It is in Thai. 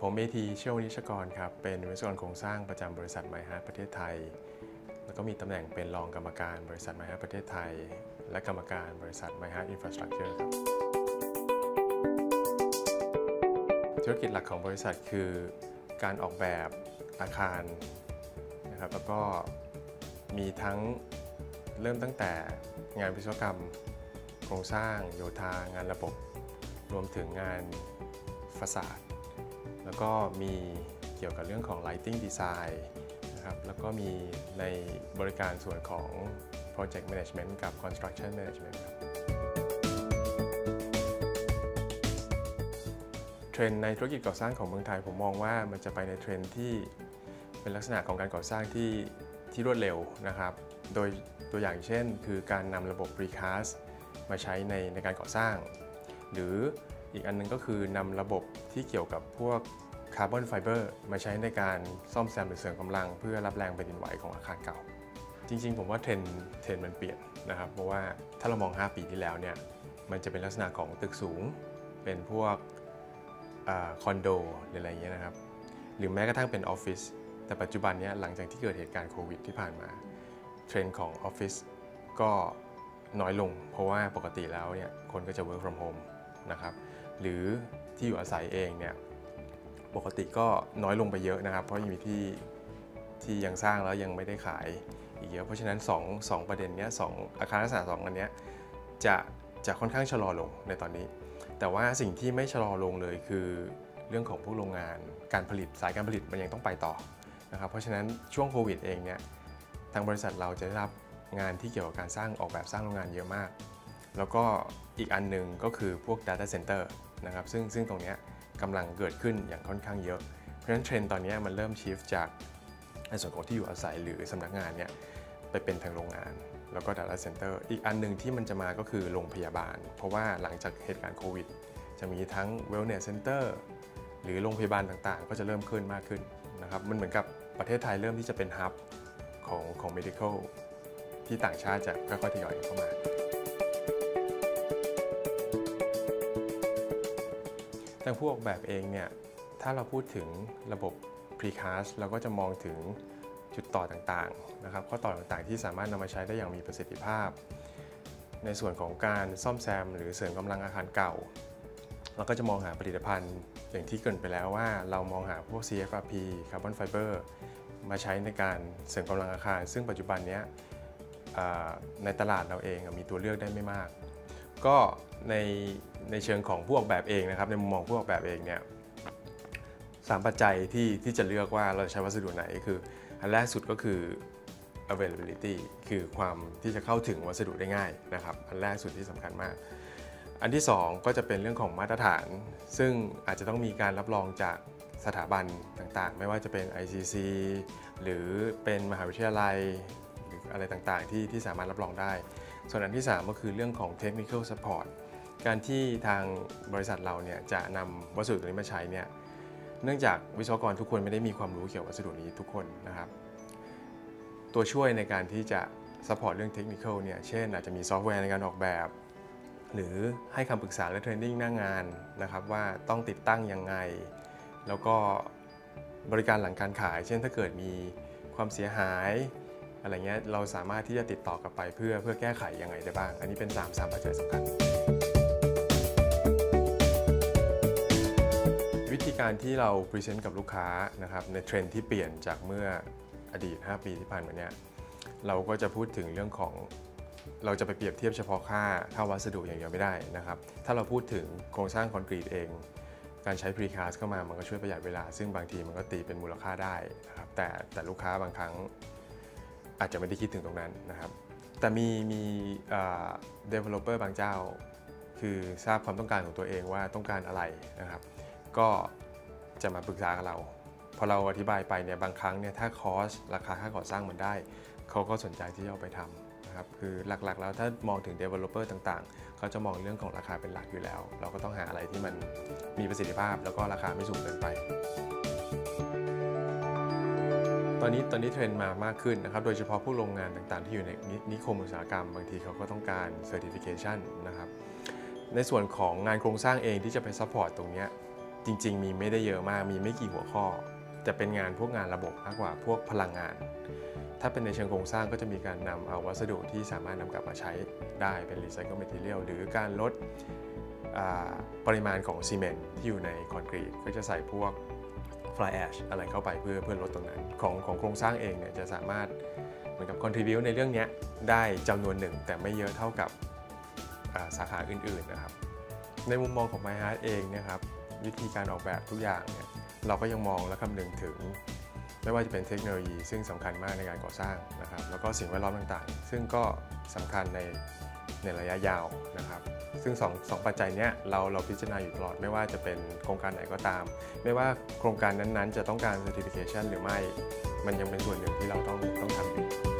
ผมเมธีเชี่ยวนิชกรครับ เป็นวิศวกรโครงสร้างประจำบริษัท Meinhardt ประเทศไทย แล้วก็มีตำแหน่งเป็นรองกรรมการบริษัท Meinhardt ประเทศไทย และกรรมการบริษัท Meinhardt Infrastructure ครับ ธุรกิจหลักของบริษัทคือการออกแบบอาคารนะครับ แล้วก็มีทั้งเริ่มตั้งแต่งานวิศวกรรม โครงสร้าง โยธางานระบบ รวมถึงงานฟาสาด แล้วก็มีเกี่ยวกับเรื่องของ lighting design นะครับแล้วก็มีในบริการส่วนของ project management กับ construction management ครับเทรนด์ในธุรกิจก่อสร้างของเมืองไทยผมมองว่ามันจะไปในเทรนด์ที่เป็นลักษณะของการก่อสร้างที่ที่รวดเร็วนะครับ โดยตัวอย่างเช่น คือการนำระบบ precast มาใช้ในในการก่อสร้าง หรือ อีกอันนึงก็คือนำระบบที่เกี่ยวกับพวก carbon fiber มาใช้ในการซ่อมแซมหรือเสริมกำลัง เพื่อรับแรงแผ่นดินไหวของอาคารเก่า จริงๆ ผมว่าเทรนด์เทรนด์มันเปลี่ยนนะครับ เพราะว่าถ้าเรามอง 5 ปีที่แล้วเนี่ยมันจะเป็นลักษณะของตึกสูง เป็นพวกอคอนโดหรืออะไรเงี้ยนะครับ หรือแม้กระทั่งเป็นออฟฟิศแต่ปัจจุบันเนี้ยหลังจากที่เกิดเหตุการณ์โควิดที่ผ่านมา เทรนด์ของออฟฟิศก็น้อยลง เพราะว่าปกติแล้วเนี่ยคนก็จะ work from home นะครับ หรือที่อยู่อาศัยเองเนี่ยปกติก็น้อยลงไปเยอะนะครับ เพราะยังมีที่ที่ยังสร้างแล้วยังไม่ได้ขายอีกเยอะเพราะฉะนั้น2 2ประเด็นเนี้ยสองอาคารลักษณะสองอันเนี้ยจะจะค่อนข้างชะลอลงในตอนนี้ แต่ว่าสิ่งที่ไม่ชะลอลงเลยคือเรื่องของพวกโรงงานการผลิตสายการผลิตมันยังต้องไปต่อนะครับเพราะฉะนั้นช่วงโควิดเองเนี่ยทางบริษัทเราจะได้รับงานที่เกี่ยวกับการสร้างออกแบบสร้างโรงงานเยอะมาก แล้วก็ อีกอันหนึ่งก็คือพวก Data Center นะครับซึ่งซึ่งตรงนี้กำลังเกิดขึ้นอย่างค่อนข้างเยอะ เพราะฉะนั้นเทรนด์ตอนนี้มันเริ่มชิฟจากในส่วนของที่อยู่อาศัยหรือสำนักงานเนี่ยไปเป็นทางโรงงาน แล้วก็ Data Center อีกอันหนึ่งที่มันจะมาก็คือโรงพยาบาล เพราะว่าหลังจากเหตุการณ์โควิด จะมีทั้ง Wellness Center หรือโรงพยาบาลต่างๆ ก็จะเริ่มขึ้นมากขึ้นนะครับมันเหมือนกับประเทศไทยเริ่มที่จะเป็นฮับของของ medical ที่ต่างชาติจะค่อยๆทยอยเข้ามา ทางผู้ออกแบบเองเนี่ยถ้าเราพูดถึงระบบ precast เราก็จะมองถึงจุดต่อต่างๆนะครับข้อต่อต่างๆ ที่สามารถนำมาใช้ได้อย่างมีประสิทธิภาพ ในส่วนของการซ่อมแซม หรือเสริมกำลังอาคารเก่า เราก็จะมองหาผลิตภัณฑ์ อย่างที่เกินไปแล้วว่า เรามองหาพวก CFRP Carbon Fiber มาใช้ในการเสริมกำลังอาคาร ซึ่งปัจจุบันนี้ในตลาดเราเองมีตัวเลือกได้ไม่มาก ก็ในในเชิงของผู้ออกแบบเองนะครับในมุมมองผู้ออกแบบเองเนี่ยสามปัจจัยที่ที่จะเลือกว่าเราจะใช้วัสดุไหนคือ อันแรกสุดก็คือ availability คือความที่จะเข้าถึงวัสดุได้ง่ายนะครับ อันแรกสุดที่สำคัญมาก อันที่ 2 ก็จะเป็นเรื่องของมาตรฐาน ซึ่งอาจจะต้องมีการรับรองจากสถาบันต่างๆ ไม่ว่าจะเป็น ICC หรือเป็นมหาวิทยาลัย หรืออะไรต่างๆ ที่ที่สามารถรับรองได้ ส่วนอันที่ 3 ก็คือเรื่องของ technical support การที่ทางบริษัทเราเนี่ยจะนำวัสดุตัวนี้มาใช้เนี่ยเนื่องจากวิศวกรทุกคนไม่ได้มีความรู้เกี่ยวกับวัสดุนี้ทุกคนนะครับ ตัวช่วยในการที่จะ support เรื่องเทคนิคเนี่ยเช่นอาจจะมีซอฟต์แวร์ในการออกแบบ หรือให้คำปรึกษาและ training หน้างานนะครับว่าต้องติดตั้งยังไง แล้วก็บริการหลังการขาย เช่นถ้าเกิดมีความเสียหาย อะไรเงี้ยเราสามารถที่จะติดต่อกลับไปเพื่อเพื่อแก้ไขยังไงได้บ้าง อันนี้เป็นสามสามปัจจัยสำคัญ วิธีการที่เรา present กับลูกค้านะครับในเทรนด์ที่เปลี่ยนจากเมื่ออดีต 5 ปีที่ผ่านมาเนี่ยเราก็จะพูดถึงเรื่องของเราจะไปเปรียบเทียบเฉพาะค่าค่าวัสดุอย่างเดียวไม่ได้นะครับ ถ้าเราพูดถึงโครงสร้างคอนกรีตเอง การใช้พรีคาสเข้ามามันก็ช่วยประหยัดเวลา ซึ่งบางทีมันก็ตีเป็นมูลค่าได้นะครับแต่แต่ลูกค้าบางครั้ง อาจจะไม่ได้คิดถึงตรงนั้นนะครับ แต่มีมีเอ่อ developer บางเจ้า คือทราบความต้องการของตัวเองว่าต้องการอะไรนะครับ ก็จะมาปรึกษากับเราพอเราอธิบายไปเนี่ยบางครั้งเนี่ยถ้าคอสราคาค่าก่อสร้างมันได้ เขาก็สนใจที่จะเอาไปทำนะครับคือหลักๆ แล้วถ้ามองถึง developer ต่างๆ เขาจะมองเรื่องของราคาเป็นหลักอยู่แล้ว เราก็ต้องหาอะไรที่มันมีประสิทธิภาพ แล้วก็ราคาไม่สูงเกินไป อนนี้ตอนนี้เทรนด์มามากขึ้นนะครับ โดยเฉพาะผู้โรงงานต่างๆ ที่อยู่ในนิคมอุตสาหกรรม บางทีเขาก็ต้องการ certification นนะครับ ในส่วนของงานโครงสร้างเองที่จะไป support ตรงนี้จริง ๆ มีไม่ได้เยอะมาก มีไม่กี่หัวข้อ จะเป็นงานพวกงานระบบมากกว่าพวกพลังงาน ถ้าเป็นในเชิงโครงสร้างก็จะมีการนำเอาวัสดุที่สามารถนำกลับมาใช้ได้เป็น recycle material หรือการลดปริมาณของซีเมนต์ที่อยู่ในคอนกรีตก็จะใส่พวก fly ash อะไรเข้าไปเพื่อเพื่อลดตรงนั้น ของของโครงสร้างเองเนี่ยจะสามารถเหมือนกับ contribute ในเรื่องนี้ได้จำนวนหนึ่ง แต่ไม่เยอะเท่ากับสาขาอื่นๆนะครับ ในมุมมองของ My Heart เองนะครับวิธีการออกแบบทุกอย่างเนี่ยเราก็ยังมองและคำนึงถึง ไม่ว่าจะเป็นเทคโนโลยี ซึ่งสำคัญมากในการก่อสร้างนะครับแล้วก็สิ่งแวดล้อมต่างๆ ซึ่งก็สำคัญใน ในระยะยาวนะครับ ซึ่ง2งปัจจัยนี้เราเราพิจารณาอยู่ตลอดไม่ว่าจะเป็นโครงการไหนก็ตาม ไม่ว่าโครงการนั้นๆ จะต้องการ certification หรือไม่ มันยังเป็นส่วนหนึ่งที่เราต้องต้องทำอยู่